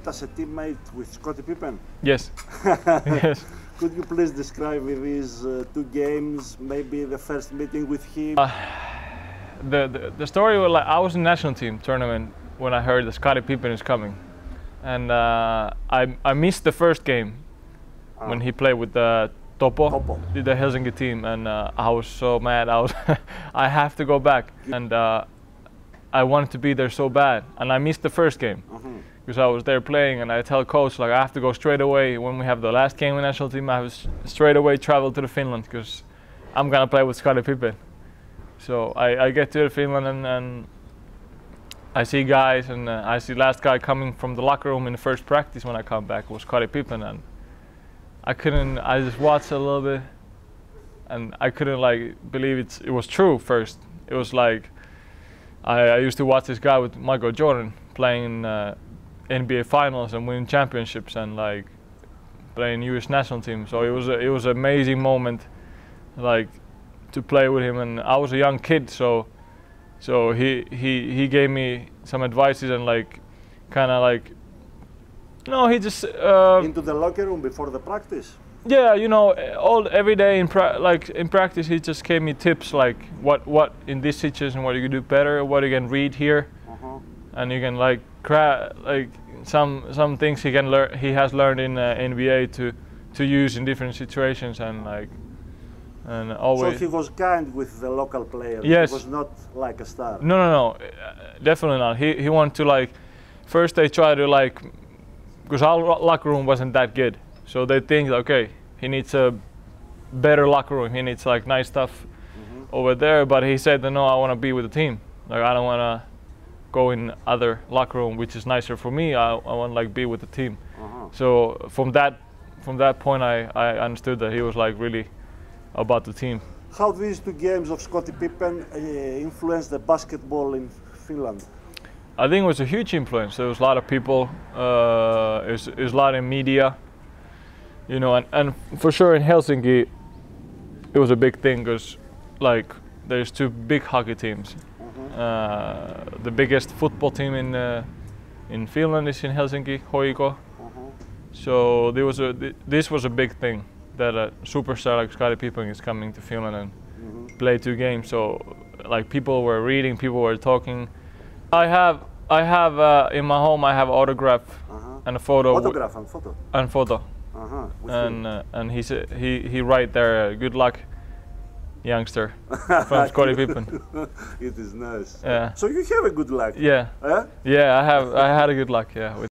played as a teammate with Scottie Pippen. Yes. yes. Could you please describe these uh, two games, maybe the first meeting with him? Uh, the, the the story was like I was in national team tournament when I heard that Scottie Pippen is coming, and uh, I I missed the first game when he played with the Topo, Topo. the the Helsinki team, and uh, I was so mad. I was I have to go back, and uh, I wanted to be there so bad, and I missed the first game Mhm. Because I was there playing, and I tell coach like I have to go straight away when we have the last game with national team. I have straight away travel to the Finland because I'm gonna play with Scottie Pippen. So I, I get to Finland and, and I see guys, and uh, I see last guy coming from the locker room in the first practice when I come back was Scottie Pippen, and I couldn't. I just watched a little bit, and I couldn't like believe it's it was true. First, it was like I, I used to watch this guy with Michael Jordan playing in uh, NBA finals and winning championships and like playing U.S. national team. So it was a, it was an amazing moment, like to play with him. And I was a young kid, so so he he he gave me some advices and like kind of like no he just uh, Into the locker room before the practice? yeah, you know, all every day in pra- like in practice, he just gave me tips like what what in this situation what you can do better, what you can read here. And you can like cra- like some some things he can learn he has learned in uh, NBA to to use in different situations and like and always. So he was kind with the local players. Yes. He was not like a star. no no no uh, definitely not he he wanted to like first they try to like because our locker room wasn't that good so they think okay he needs a better locker room he needs like nice stuff Mhm. over there, but he said, "No, I want to be with the team. Like I don't want to go in other locker room, which is nicer for me. I, I want to like be with the team." Uh-huh. So from that from that point, I, I understood that he was like really about the team. How these two games of Scottie Pippen uh, influenced the basketball in Finland? I think it was a huge influence. There was a lot of people. Uh, was, it a lot in media, you know, and, and for sure in Helsinki, it was a big thing because like there's two big hockey teams. Uh, the biggest football team in uh, in Finland is in Helsinki, HJK. Uh-huh. So there was a th- this was a big thing that a superstar like Scottie Pippen is coming to Finland and Mhm. play two games. So like people were reading, people were talking. I have I have uh, in my home I have autograph Uh-huh. and a photo Photograph and photo. and photo Uh-huh. and uh, and he said he he write there uh, good luck youngster from Scottie Pippen. it is nice. Yeah. So you have a good luck. Yeah, Huh? yeah. I have I had a good luck. Yeah, with